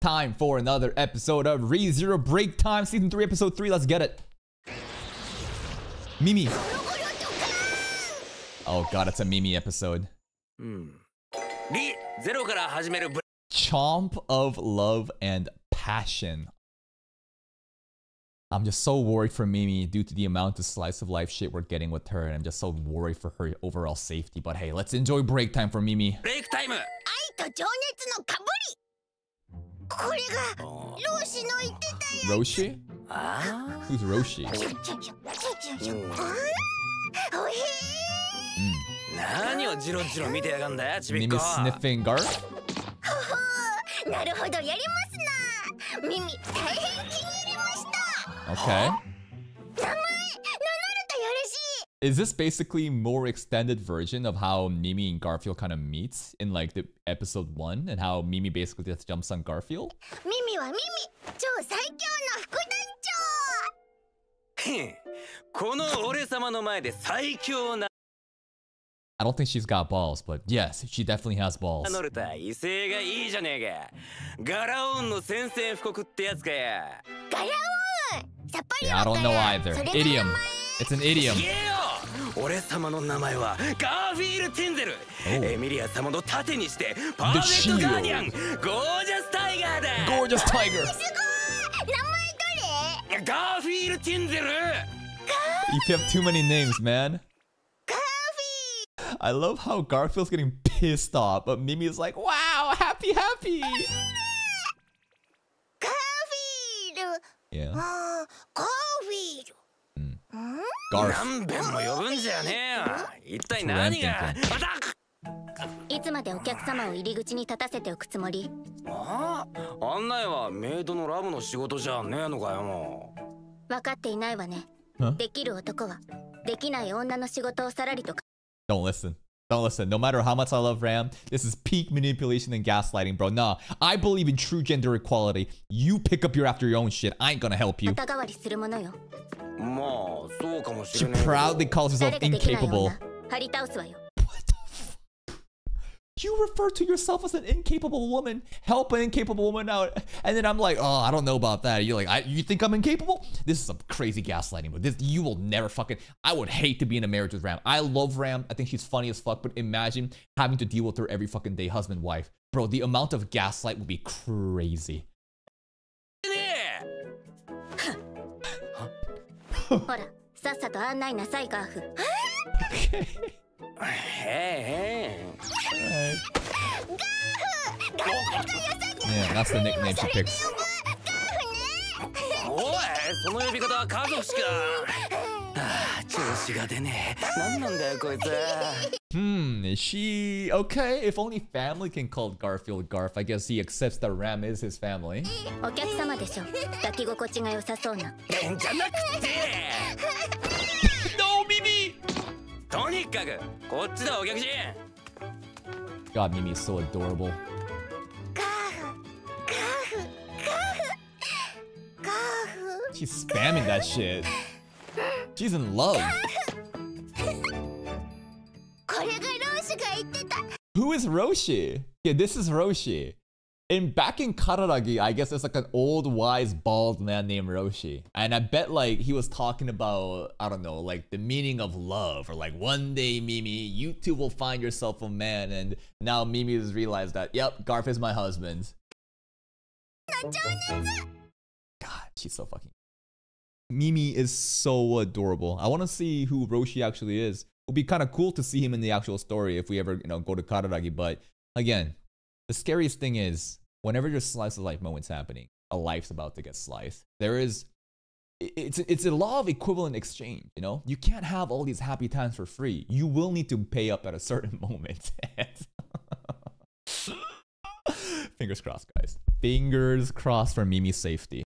Time for another episode of ReZero Break Time, Season 3, Episode 3. Let's get it. Mimi. Oh god, it's a Mimi episode. Hmm. Chomp of Love and Passion. I'm just so worried for Mimi due to the amount of slice of life shit we're getting with her, and I'm just so worried for her overall safety. But hey, let's enjoy break time for Mimi. Break time! これがロー。シの言ってたやつ。ロシ？ああ Who's おへ何をジロジロ見てやがんだよちびっこ sniffing なるほどやりますな耳大変気に入りました OK 名前 Is this basically more extended version of how Mimi and Garfiel kind of meet in like the episode one and how Mimi basically just jumps on Garfiel? Mimi wa Mimi, 超最強の副団長。この俺様の前で最強な I don't think she's got balls, but yes, she definitely has balls. Yeah, I don't know either. Idiom. It's an idiom. 言えよ。俺様の名前はガーフィール・ティンゼル、oh. エミリア様の盾にしてパーフェクトガーディアンゴージャスタイガーだゴージャスタイガーすごい名前どれガーフィール・ティンゼル You have too many names, man. I love how Garfiel's getting pissed off, but Mimi's like, wow, happy, happy! Garfiel! Yeah. Ah, 何遍も呼ぶんじゃねえよ。一体何が？いつまでお客様を入り口に立たせておくつもり？あ案内はメイドのラブの仕事じゃねえのかよも分かっていないわね?できる男はできない女の仕事をさらりと Don't listen. Don't listen. No matter how much I love Ram, this is peak manipulation and gaslighting, bro. Nah, I believe in true gender equality. You pick up your after your own shit. I ain't gonna help you. She proudly calls herself incapable you refer to yourself as an incapable woman. Help an incapable woman out. And then I'm like, oh, I don't know about that. You're like, you think I'm incapable? This is some crazy gaslighting but This you will never fucking. I would hate to be in a marriage with Ram. I love Ram. I think she's funny as fuck. But imagine having to deal with her every fucking day, husband, wife, bro. The amount of gaslight would be crazy. okay. Hey, hey. Yeah, that's the nickname she picks. その呼び方は家族しかああ調子が出ねえ何なんだよこいつ Hmm, is she okay? If only family can call Garfield Garf, I guess he accepts that Ram is his family. お客様でしょ抱き心地が良さそうなじゃなくて No, Mimi! とにかくこっちだお客人 God, Mimi is so adorable. She's spamming that shit. She's in love. Who is Roshi? Yeah, this is Roshi. In back in Kararagi, I guess there's like an old wise bald man named Roshi. And I bet like he was talking about, I don't know, like the meaning of love. Or like one day, Mimi, you too will find yourself a man. And now Mimi has realized that, yep, Garf is my husband. God, she's so fucking. Mimi is so adorable. I want to see who Roshi actually is. It would be kind of cool to see him in the actual story if we ever, you know, go to Kararagi. But again, the scariest thing is whenever there's slice of life moments happening, a life's about to get sliced. There is, it's it's a law of equivalent exchange. You know, you can't have all these happy times for free. You will need to pay up at a certain moment. Fingers crossed, guys. Fingers crossed for Mimi's safety.